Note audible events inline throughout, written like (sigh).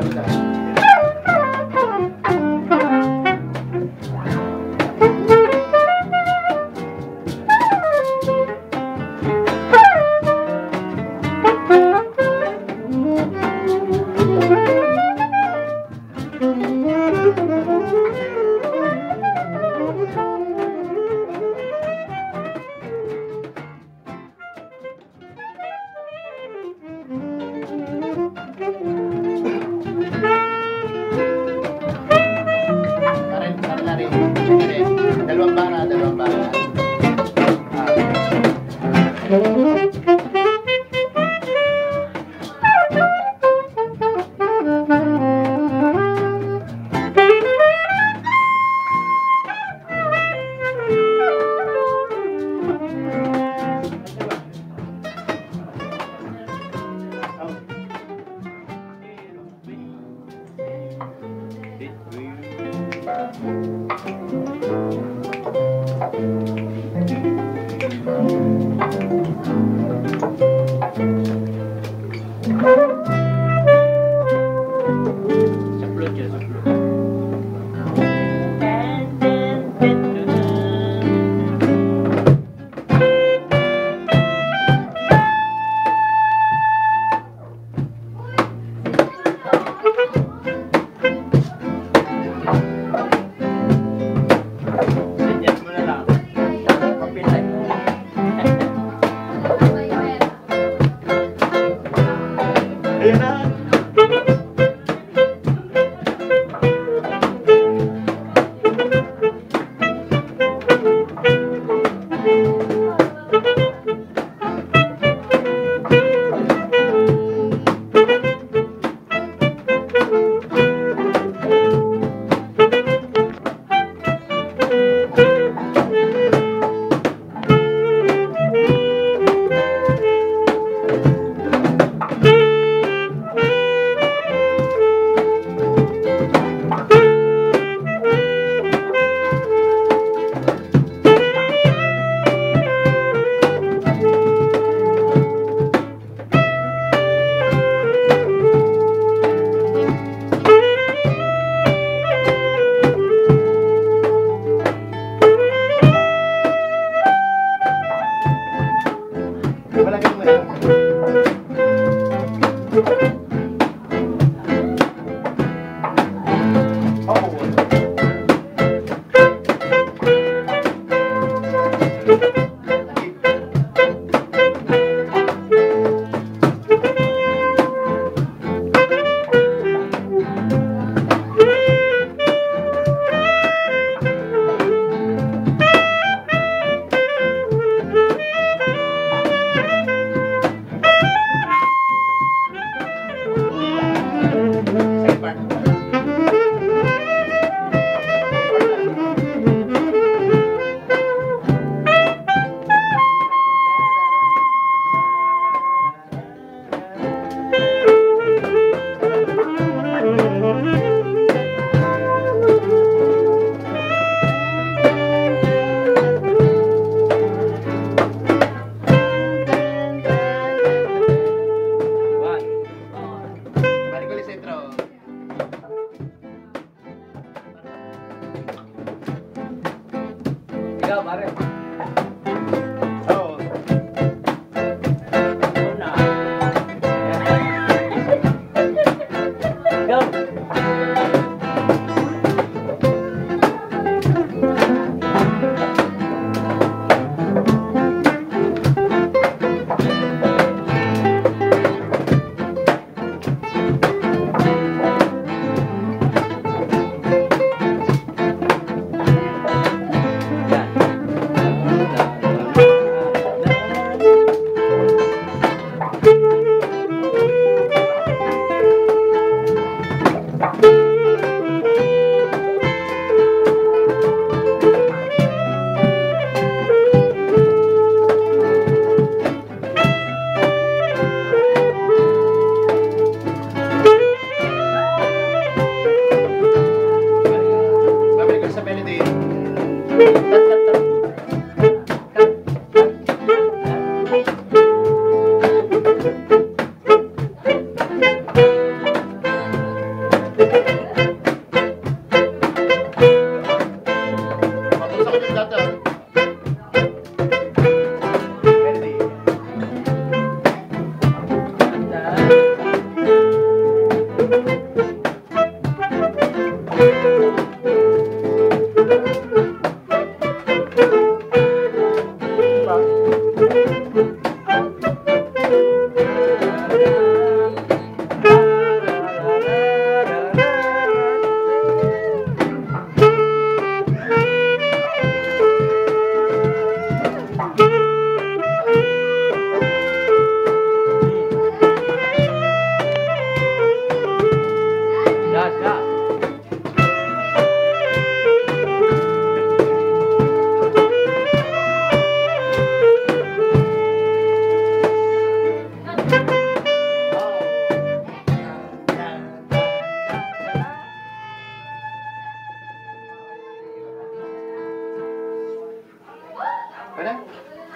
감사합니다.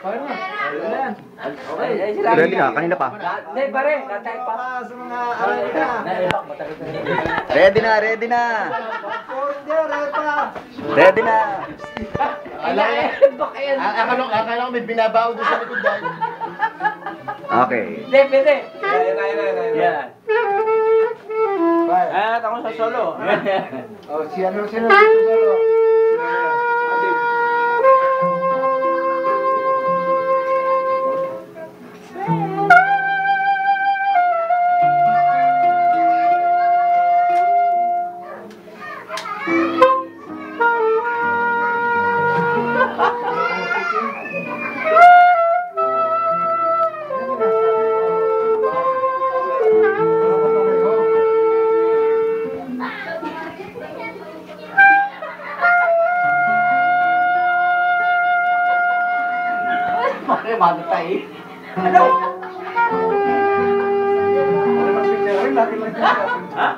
Ay, ay, sila. Ready na, kanina pa. Na- Hindi, pare. Natay pa. Sa mga ano na. Na. Ready na, ready na. Ready na. Akala ko, (laughs) Baka yan. a- akala ko, akala ko may binabaw doon sa likod dahil. Okay. Hindi, pwede. Yan. At ako sa solo. (laughs) Oh, si ano, sino dito Hã?